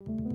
you